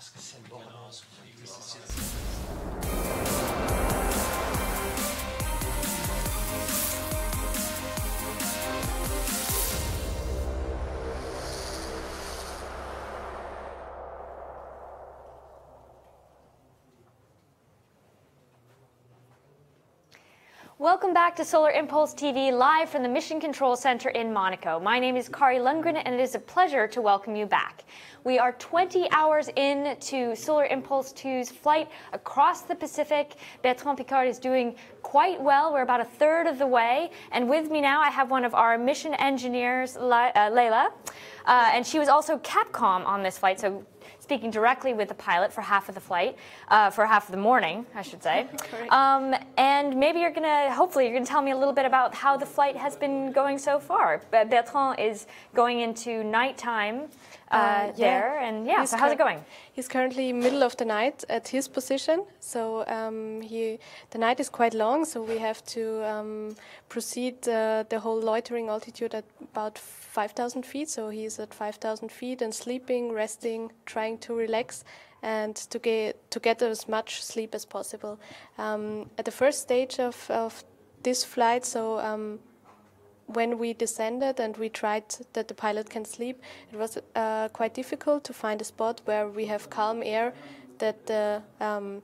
parce que c'est le bord. Welcome back to Solar Impulse TV, live from the Mission Control Center in Monaco. My name is Kari Lundgren, and it is a pleasure to welcome you back. We are 20 hours into Solar Impulse 2's flight across the Pacific. Bertrand Piccard is doing quite well. We're about a third of the way. And with me now, I have one of our mission engineers, uh, Leila. Uh, and she was also Capcom on this flight, so speaking directly with the pilot for half of the flight, uh, for half of the morning, I should say. Um, and maybe you're gonna, hopefully, you're gonna tell me a little bit about how the flight has been going so far. Bertrand is going into nighttime. Uh, uh, yeah. there and yeah he's so how's it going he's currently middle of the night at his position so um, he the night is quite long so we have to um, proceed uh, the whole loitering altitude at about 5000 feet so he's at 5000 feet and sleeping resting trying to relax and to get to get as much sleep as possible um, at the first stage of, of this flight so um, when we descended and we tried that the pilot can sleep, it was uh, quite difficult to find a spot where we have calm air that the um,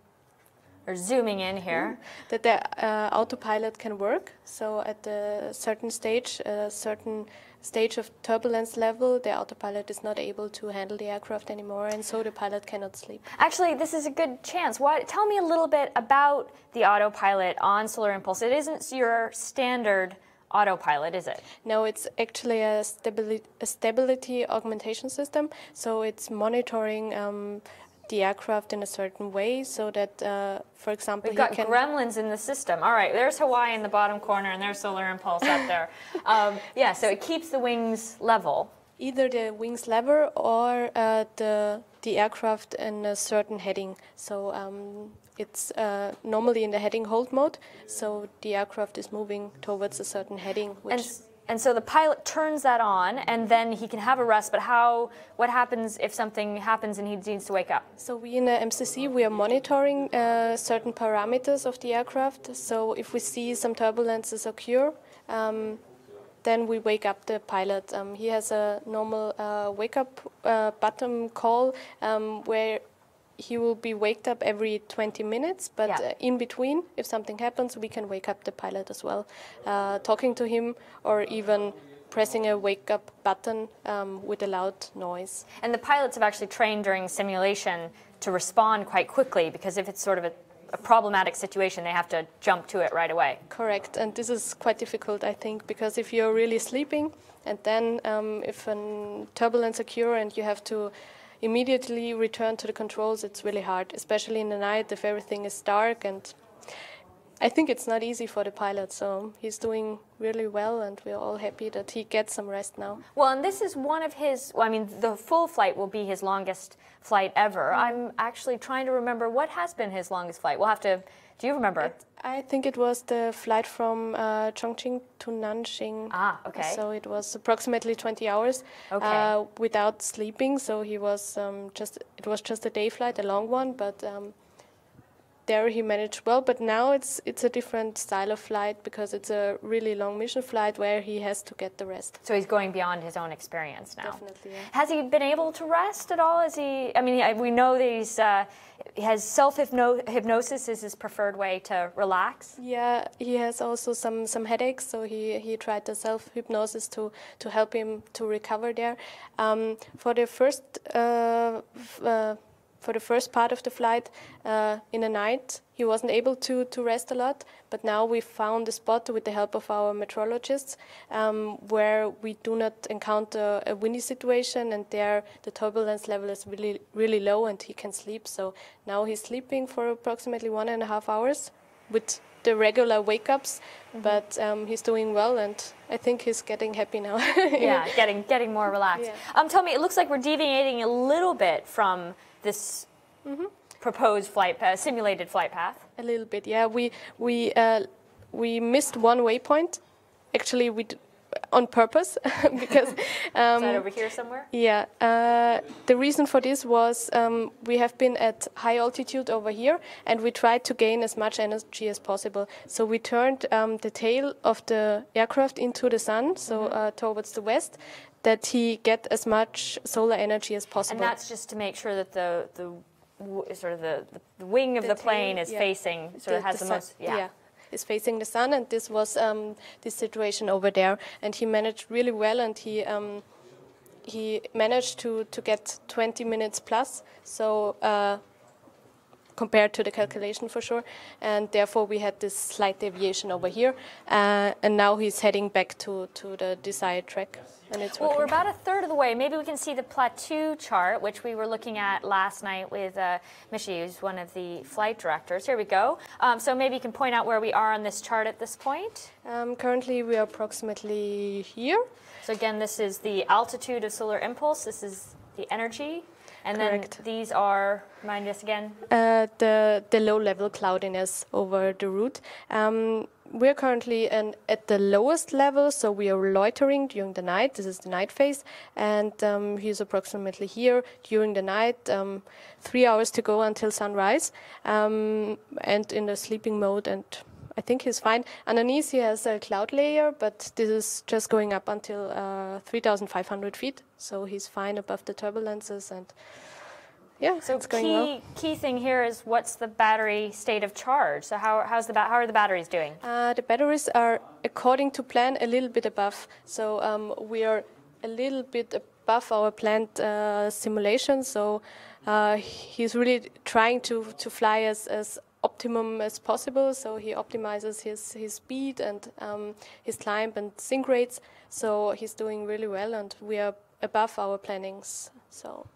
or zooming in here that the uh, autopilot can work. So at a certain stage, a certain stage of turbulence level, the autopilot is not able to handle the aircraft anymore, and so the pilot cannot sleep. Actually, this is a good chance. What, tell me a little bit about the autopilot on Solar Impulse. It isn't your standard autopilot, is it? No, it's actually a stability, a stability augmentation system. So it's monitoring um, the aircraft in a certain way so that, uh, for example, we've got gremlins in the system. All right, there's Hawaii in the bottom corner, and there's Solar Impulse up there. Um, yeah, so it keeps the wings level. Either the wings level or uh, the the aircraft in a certain heading. So um, it's uh, normally in the heading hold mode, so the aircraft is moving towards a certain heading. and, and so the pilot turns that on, and then he can have a rest. But how? What happens if something happens and he needs to wake up? So we in the MCC we are monitoring uh, certain parameters of the aircraft. So if we see some turbulences occur. Um, then we wake up the pilot. Um, he has a normal uh, wake up uh, button call um, where he will be waked up every 20 minutes, but yeah. uh, in between, if something happens, we can wake up the pilot as well, uh, talking to him or even pressing a wake up button um, with a loud noise. And the pilots have actually trained during simulation to respond quite quickly because if it's sort of a, a problematic situation, they have to jump to it right away. Correct, and this is quite difficult, I think, because if you're really sleeping and then um, if a turbulence occurs and you have to immediately return to the controls, it's really hard, especially in the night if everything is dark. And I think it's not easy for the pilot, so he's doing really well, and we're all happy that he gets some rest now. Well, and this is one of his, well, I mean, the full flight will be his longest flight ever. Mm. I'm actually trying to remember what has been his longest flight. We'll have to do you remember? It, I think it was the flight from uh, Chongqing to Nanjing. Ah, okay. So it was approximately 20 hours okay. uh, without sleeping. So he was um, just it was just a day flight, a long one, but um, there he managed well, but now it's it's a different style of flight because it's a really long mission flight where he has to get the rest. So he's going beyond his own experience now. Definitely. Yeah. Has he been able to rest at all? Is he? I mean, we know that he's. Uh, has self hypnosis is his preferred way to relax? Yeah, he has also some, some headaches, so he, he tried the self hypnosis to, to help him to recover there. Um, for the first uh, uh, for the first part of the flight uh, in the night. He wasn't able to, to rest a lot, but now we found a spot with the help of our meteorologists um, where we do not encounter a windy situation, and there the turbulence level is really, really low and he can sleep. So now he's sleeping for approximately one and a half hours with the regular wake ups, mm-hmm. but um, he's doing well, and I think he's getting happy now. yeah, getting getting more relaxed. Yeah. Um, tell me, it looks like we're deviating a little bit from this mm-hmm. proposed flight path, simulated flight path? A little bit, yeah. We we uh, we missed one waypoint. Actually, we d- on purpose because um, is that over here somewhere? Yeah. Uh, the reason for this was um, we have been at high altitude over here, and we tried to gain as much energy as possible. So we turned um, the tail of the aircraft into the sun, so mm-hmm. uh, towards the west, that he get as much solar energy as possible. And that's just to make sure that the the sort of the, the wing of the, the plane tail, is yeah. facing sort the, of has the, the most yeah. yeah. is facing the sun, and this was um, this situation over there. And he managed really well, and he um, he managed to to get 20 minutes plus. So. Uh, compared to the calculation for sure, and therefore we had this slight deviation over here, uh, and now he's heading back to, to the desired track. And it's well, working. we're about a third of the way. Maybe we can see the plateau chart, which we were looking at last night with uh, Michi, who's one of the flight directors. Here we go. Um, so maybe you can point out where we are on this chart at this point. Um, currently, we are approximately here. So again, this is the altitude of solar impulse. This is the energy. And Correct. then these are, remind us again. Uh, the the low level cloudiness over the route. Um, we're currently an, at the lowest level, so we are loitering during the night. This is the night phase, and um, he's approximately here during the night. Um, three hours to go until sunrise, um, and in the sleeping mode. And I think he's fine. Underneath, he has a cloud layer, but this is just going up until uh, 3,500 feet, so he's fine above the turbulences and. Yeah, So it's going key well. key thing here is what's the battery state of charge? So how how's the how are the batteries doing? Uh, the batteries are, according to plan, a little bit above. So um, we are a little bit above our planned uh, simulation. So uh, he's really trying to, to fly as, as optimum as possible. So he optimizes his, his speed and um, his climb and sink rates. So he's doing really well, and we are above our plannings. So.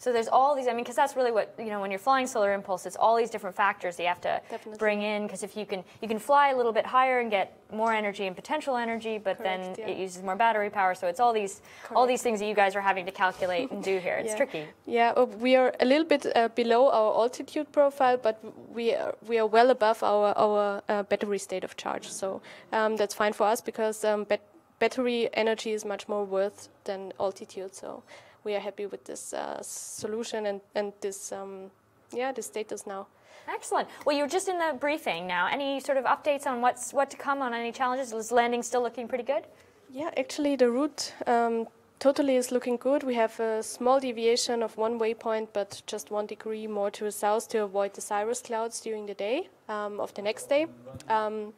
So there's all these. I mean, because that's really what you know when you're flying Solar Impulse. It's all these different factors that you have to Definitely. bring in. Because if you can you can fly a little bit higher and get more energy and potential energy, but then yeah. it uses more battery power. So it's all these all these things that you guys are having to calculate and do here. It's Yeah. tricky. Yeah, uh, we are a little bit uh, below our altitude profile, but we are, we are well above our our uh, battery state of charge. So um, that's fine for us because um, bat- battery energy is much more worth than altitude. So we are happy with this uh, solution and and this um, yeah this status now. Excellent. Well, you're just in the briefing now. Any sort of updates on what's what to come on any challenges? Is landing still looking pretty good? Yeah, actually, the route um, totally is looking good. We have a small deviation of one waypoint, but just one degree more to the south to avoid the cirrus clouds during the day um, of the next day. Um,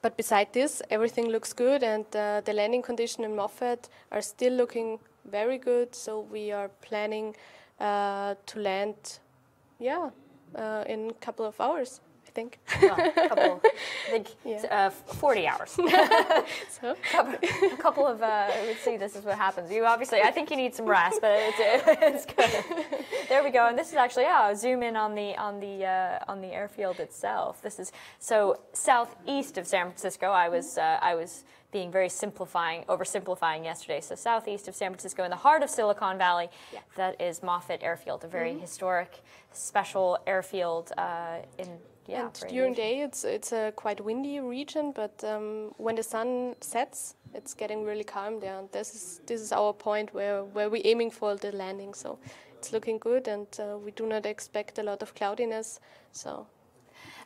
but beside this, everything looks good, and uh, the landing condition in Moffett are still looking very good. So we are planning uh, to land, yeah, uh, in a couple of hours, think. Well, a couple, I think Yeah. uh, 40 hours. so? A couple of uh, let's see this is what happens. You obviously i think you need some rest but it's, it's good. There we go and this is actually yeah I'll zoom in on the on the uh, on the airfield itself. This is so southeast of san francisco i was uh, i was being very simplifying oversimplifying yesterday. So southeast of san francisco in the heart of silicon valley that is moffett airfield a very historic special airfield uh, in yeah and during day, it's it's a quite windy region, but um, when the sun sets, it's getting really calm there. And this is this is our point where where we're aiming for the landing. So it's looking good, and uh, we do not expect a lot of cloudiness. So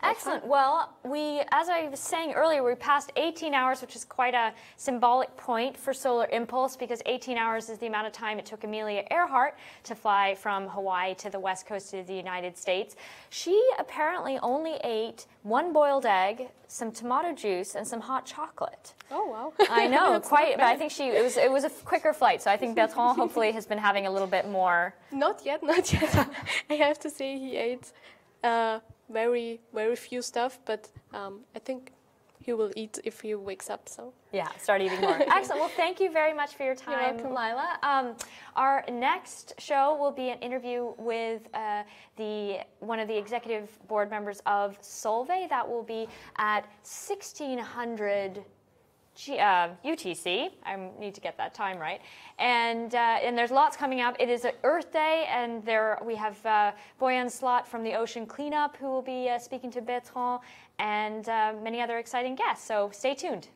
Excellent. Well, we, as I was saying earlier, we passed 18 hours, which is quite a symbolic point for Solar Impulse because 18 hours is the amount of time it took Amelia Earhart to fly from Hawaii to the west coast of the United States. She apparently only ate one boiled egg, some tomato juice, and some hot chocolate. oh wow, I know, quite, but I think she it was it was a quicker flight, so I think Bertrand hopefully has been having a little bit more. not yet, not yet. I have to say he ate uh, very very few stuff, but um, I think he will eat if he wakes up. So Yeah, start eating more. Excellent. Well, thank you very much for your time. Lila. Um, our next show will be an interview with uh, the one of the executive board members of Solvay. That will be at 1600. G, uh, UTC. I need to get that time right. And uh, and there's lots coming up. It is Earth Day, and there we have uh, Boyan Slat from the Ocean Cleanup who will be uh, speaking to Bertrand, and uh, many other exciting guests. So stay tuned.